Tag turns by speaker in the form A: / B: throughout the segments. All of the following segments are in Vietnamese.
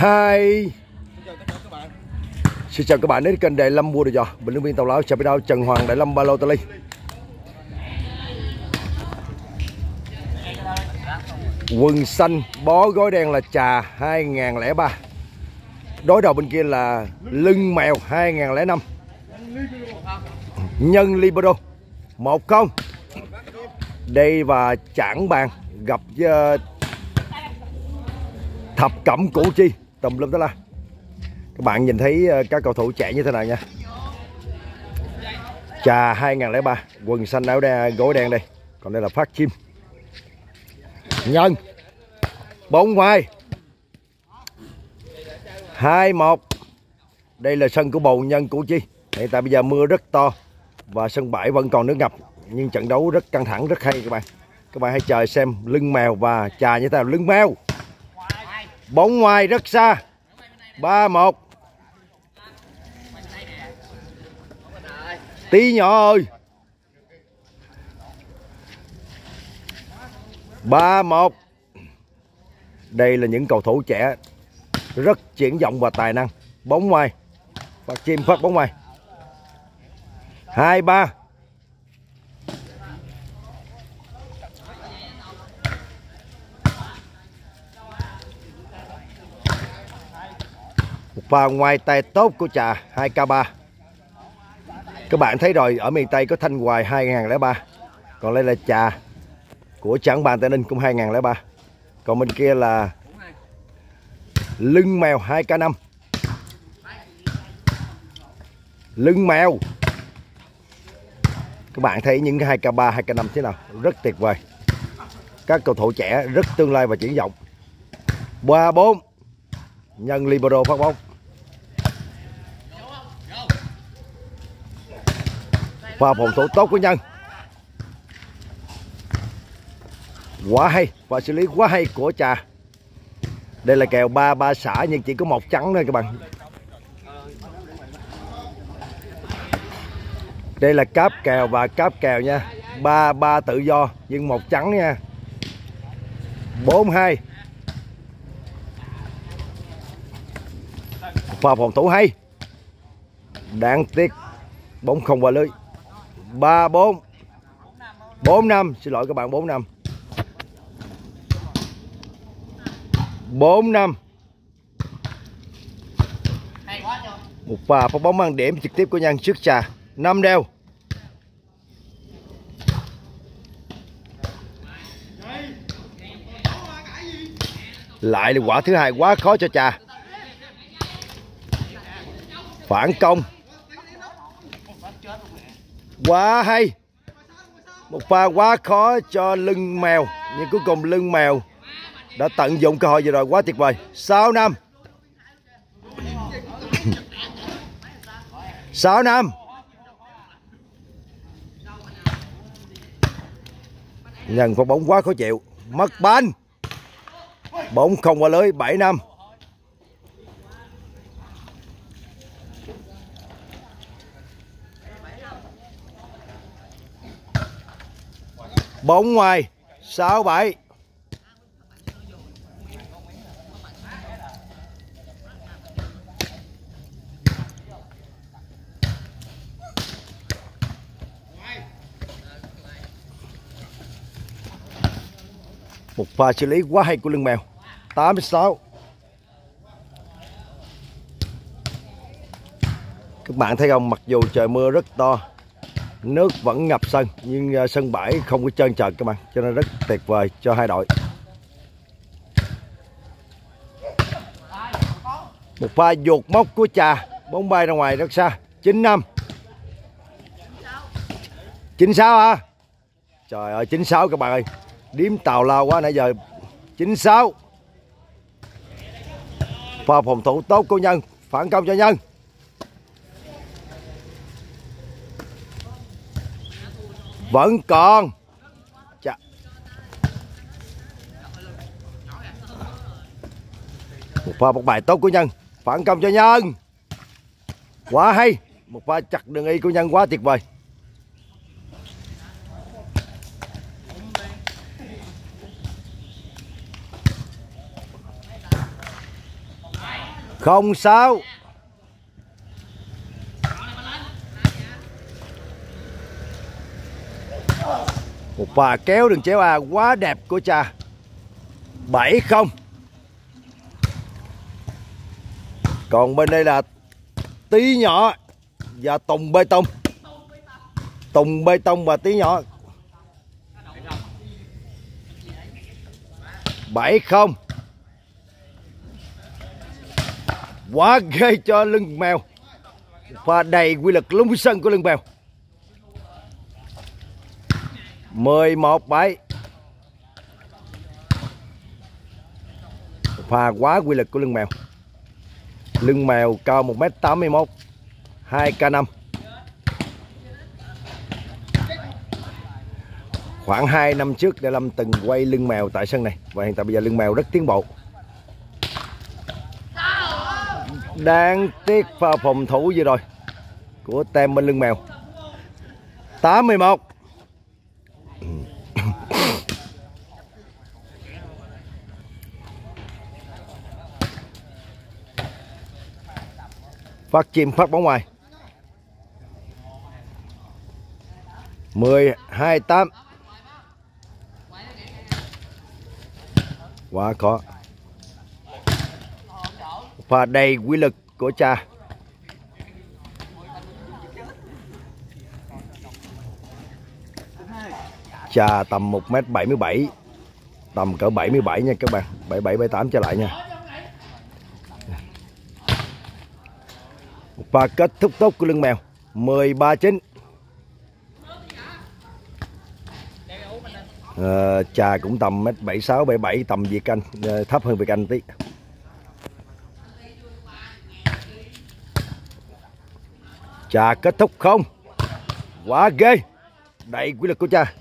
A: hai. Xin chào các bạn đến kênh Đại Lâm mua đồ giò. Bình luận viên tàu lão chào biết đâu Trần Hoàng Đại Lâm Ba Lô Tali Quần xanh bó gói đen là trà 2003 Đối đầu bên kia là lưng mèo 2005 Nhân Libero 1-0 Đây và chảng bàn gặp với uh, thập cẩm củ chi tùm lum đó la. Các bạn nhìn thấy ờ, các cầu thủ trẻ như thế nào nha? Trà 2003 quần xanh áo đen gối đen đây. Còn đây là phát chim nhân. Bóng ngoài. Hai một. Đây là sân của bầu nhân củ chi. Hiện tại bây giờ mưa rất to và sân bãi vẫn còn nước ngập. Nhưng trận đấu rất căng thẳng, rất hay các bạn. Các bạn hãy chờ xem lưng mèo và trà như thế nào. Lưng mèo bóng ngoài rất xa. ba một. Tí nhỏ ơi. ba một. Đây là những cầu thủ trẻ rất triển vọng và tài năng. Bóng ngoài. Và chim phát bóng ngoài. hai ba. Và ngoài tay tốt của trà 2k3 các bạn thấy rồi, ở miền Tây có Thanh Hoài 2003 còn đây là trà của Trảng Bàn Tây Ninh cũng 2003 còn bên kia là lưng mèo 2k5 lưng mèo. Các bạn thấy những 2k3 2k5 thế nào? Rất tuyệt vời. Các cầu thủ trẻ rất tương lai và triển vọng. 3 4 nhân libero phát bóng. Và phòng thủ tốt của nhân. Quá hay và xử lý quá hay của trà đây là kèo ba ba xã nhưng chỉ có một trắng thôi các bạn. Đây là cáp kèo và cáp kèo nha. Ba ba tự do, nhưng một trắng nha. Bốn, hai. Pha phòng thủ hay. Đáng tiếc, bóng không qua lưới ba bốn. bốn năm. Xin lỗi các bạn, bốn năm. bốn năm. Một pha phát bóng mang điểm trực tiếp của nhân trước trà. Năm đeo lại là quả thứ hai, quá khó cho trà. Phản công quá hay. Một pha quá khó cho lưng mèo, nhưng cuối cùng lưng mèo đã tận dụng cơ hội vừa rồi. Quá tuyệt vời. 6 năm. 6 năm. Nhận phát bóng quá khó chịu. Mất banh. Bóng không qua lưới. 7 năm. Bốn ngoài 6 7 một pha xử lý quá hay của lưng mèo. 86 các bạn thấy không? Mặc dù trời mưa rất to nước vẫn ngập sân, nhưng ờ, sân bãi không có trơn trượt các bạn, cho nên rất tuyệt vời cho hai đội. Một pha dột móc của trà, bóng bay ra ngoài rất xa. chín năm. 96 hả? Trời ơi 96 các bạn ơi. Điếm tàu lao quá nãy giờ. 96 pha phòng thủ tốt của nhân, phản công cho nhân. Vẫn còn. Chà. một pha một bài tốt của nhân. Phản công cho nhân. Quá hay. Một pha chặt đường y của nhân quá tuyệt vời. Không sao. Một pha kéo đường chéo A quá đẹp của cha. Bảy không. Còn bên đây là tí nhỏ và tùng bê tông. Tùng bê tông và tí nhỏ. Bảy không. Quá ghê cho lưng mèo. Pha đầy quy lực lung sân của lưng mèo. 11 bảy. Pha quá quy lực của lưng mèo. Lưng mèo cao 1m81 2k5 khoảng 2 năm trước để Lâm từng quay lưng mèo tại sân này và hiện tại bây giờ lưng mèo rất tiến bộ. Đáng tiếc pha phòng thủ vừa rồi của tem bên lưng mèo. 81 phát chim phát bóng ngoài. 10 28 quá khó. Và đầy quy lực của cha. Cha tầm 1m77 tầm cỡ 77 nha các bạn. 77 78 trở lại nha. Và kết thúc tốt của lưng mèo. 13 chín. À, trà cũng tầm mét 76 77 tầm Việt Anh ờ, thấp hơn Việt Anh tí. Trà kết thúc không? Quá ghê. Đầy quy lực của cha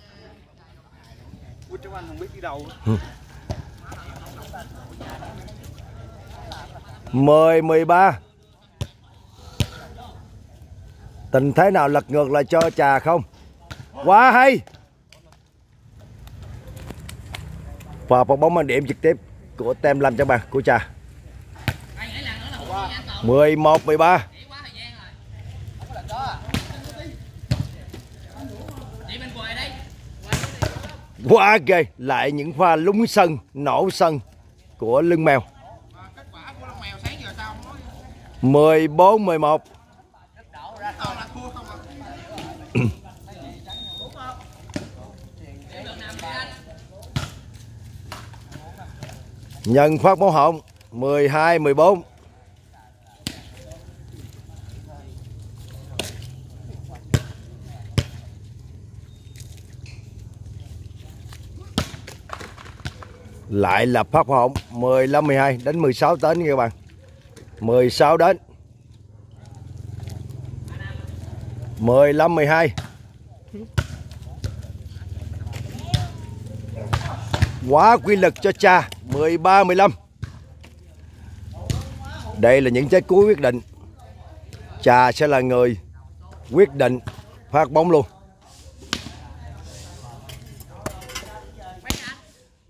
A: mười mười ba tình thế nào lật ngược lại cho trà không? Quá hay! Và một bóng mang điểm trực tiếp của tem làm cho bạn, của trà. 11 13 quá ghê! Lại những pha lúng sân, nổ sân của lưng mèo. 14 11 Nhân phát bóng hồng 12 14 Lại là phát hồng 15 12 đến 16 tấn nha các bạn. 16 đến. 15 12 Quá quy lực cho cha 13 15 Đây là những trái cuối quyết định. Cha sẽ là người quyết định phát bóng luôn.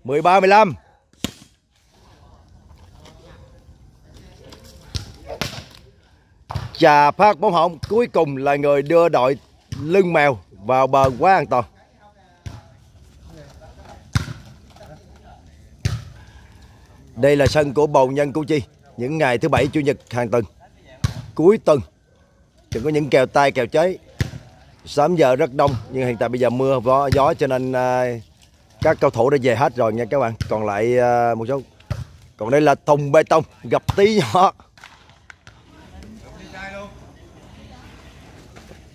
A: 13 15 và phát bóng hỏng cuối cùng là người đưa đội lưng mèo vào bờ quá an toàn. Đây là sân của bầu nhân Củ Chi Những ngày thứ bảy chủ nhật hàng tuần. Cuối tuần Chừng có những kèo tay kèo cháy Sớm giờ rất đông Nhưng hiện tại bây giờ mưa gió, gió cho nên uh, Các cầu thủ đã về hết rồi nha các bạn. Còn lại uh, một số. Còn đây là thùng bê tông Gặp tí nhỏ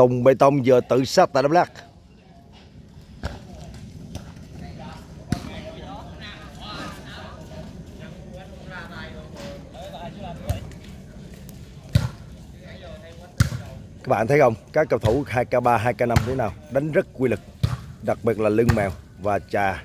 A: Tùng Bê Tông vừa tự sát tại Đắk Lắk. Các bạn thấy không? Các cầu thủ 2K3, 2K5 thế nào? Đánh rất quy lực, đặc biệt là lưng mèo và trà